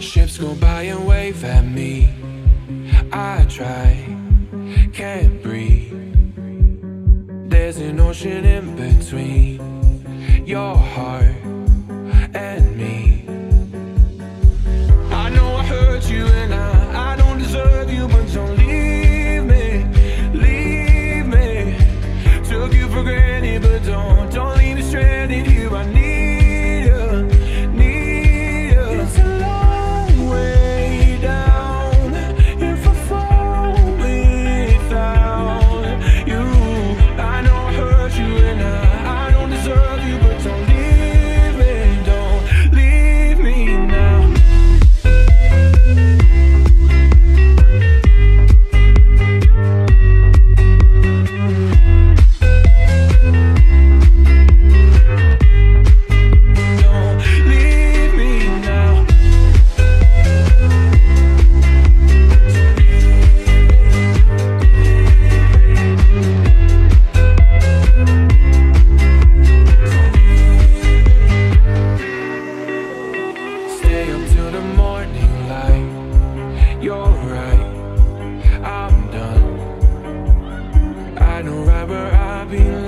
Ships go by and wave at me. I try, can't breathe. There's an ocean in between your wherever I belong.